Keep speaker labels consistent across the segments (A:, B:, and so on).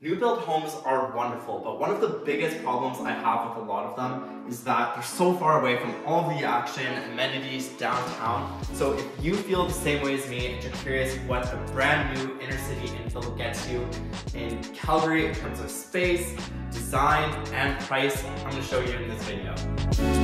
A: New build homes are wonderful, but one of the biggest problems I have with a lot of them is that they're so far away from all the action, amenities, downtown. So if you feel the same way as me and you're curious what a brand new inner city infill gets you in Calgary in terms of space, design, and price, I'm gonna show you in this video.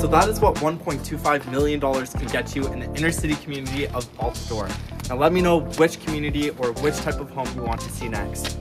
A: So that is what $1.25 million can get you in the inner city community of Altadore. Now let me know which community or which type of home you want to see next.